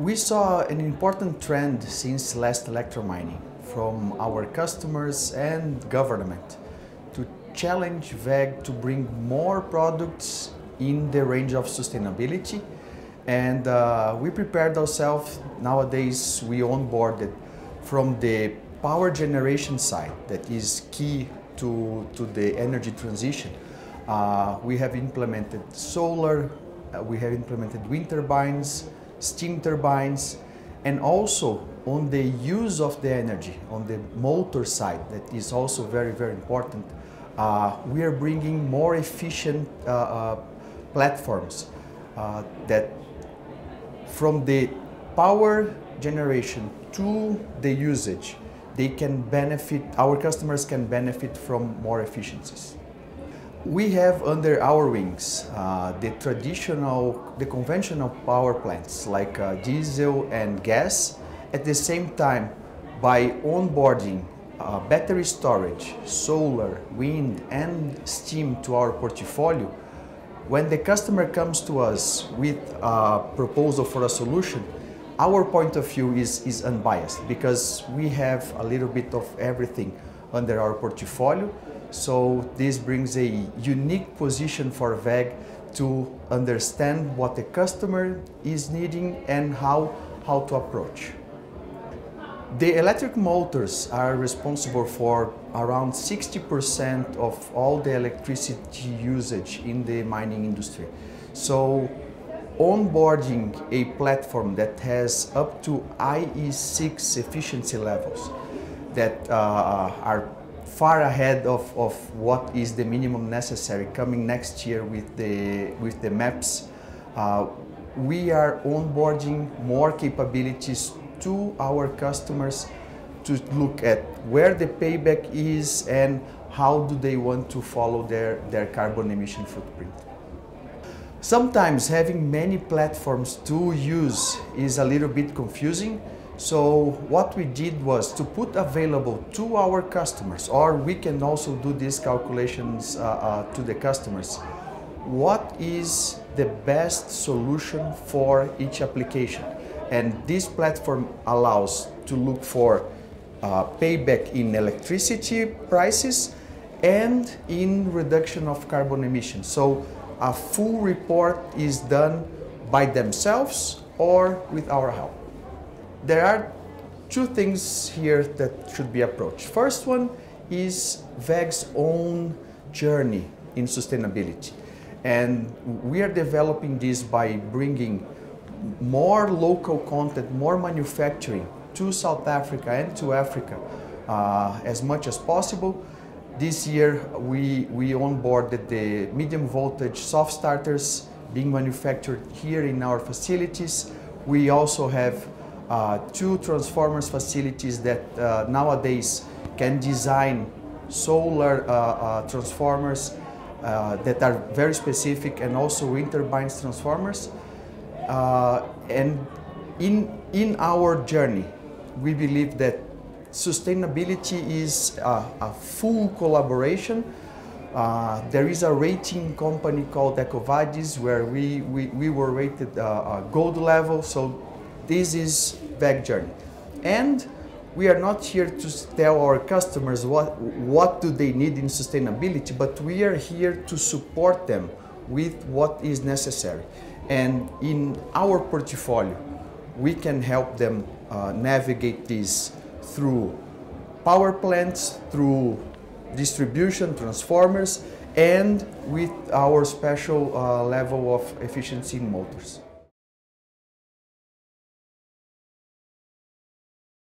We saw an important trend since last Electra Mining from our customers and government to challenge WEG to bring more products in the range of sustainability. And uh, we prepared ourselves. Nowadays we onboarded from the power generation side that is key to, to the energy transition. Uh, we have implemented solar uh, we have implemented wind turbines steam turbines and also on the use of the energy on the motor side that is also very very important uh, we are bringing more efficient uh, uh, platforms uh, that from the power generation to the usage they can benefit our customers can benefit from more efficiencies we have under our wings uh, the traditional, the conventional power plants like uh, diesel and gas. At the same time, by onboarding uh, battery storage, solar, wind and steam to our portfolio, when the customer comes to us with a proposal for a solution, our point of view is, is unbiased because we have a little bit of everything under our portfolio. So this brings a unique position for WEG to understand what the customer is needing and how, how to approach. The electric motors are responsible for around 60% of all the electricity usage in the mining industry. So onboarding a platform that has up to IE6 efficiency levels that uh, are far ahead of, of what is the minimum necessary coming next year with the, with the maps. Uh, we are onboarding more capabilities to our customers to look at where the payback is and how do they want to follow their, their carbon emission footprint. Sometimes having many platforms to use is a little bit confusing so what we did was to put available to our customers, or we can also do these calculations uh, uh, to the customers, what is the best solution for each application. And this platform allows to look for uh, payback in electricity prices and in reduction of carbon emissions. So a full report is done by themselves or with our help there are two things here that should be approached. First one is WEG's own journey in sustainability. And we are developing this by bringing more local content, more manufacturing to South Africa and to Africa uh, as much as possible. This year we, we onboarded the medium voltage soft starters being manufactured here in our facilities. We also have two transformers facilities that uh, nowadays can design solar uh, uh transformers uh, that are very specific and also wind turbines transformers. Uh, and in, in our journey, we believe that sustainability is a, a full collaboration uh, there is a rating company called EcoVadis where we, we, we were rated uh, gold level. So this is WEG journey. And we are not here to tell our customers what, what do they need in sustainability, but we are here to support them with what is necessary. And in our portfolio, we can help them uh, navigate this through power plants, through distribution, transformers, and with our special uh, level of efficiency in motors.